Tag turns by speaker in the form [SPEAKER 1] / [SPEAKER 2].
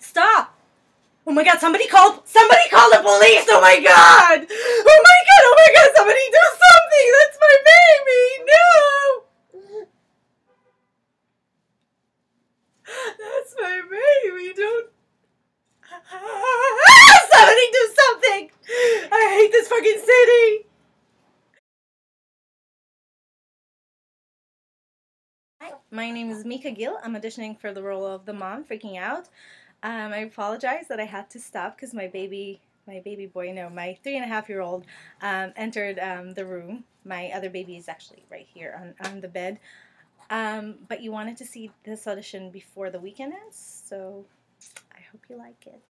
[SPEAKER 1] Stop! Oh my god, somebody called somebody called the police! Oh my god! Oh my god, oh my god, somebody do something! That's my baby! No! That's my baby, don't ah, somebody do something! I hate this fucking city! My name is Mika Gill. I'm auditioning for the role of the mom freaking out. Um, I apologize that I had to stop because my baby, my baby boy, no, my three and a half year old, um, entered um, the room. My other baby is actually right here on, on the bed. Um, but you wanted to see this audition before the weekend ends, so I hope you like it.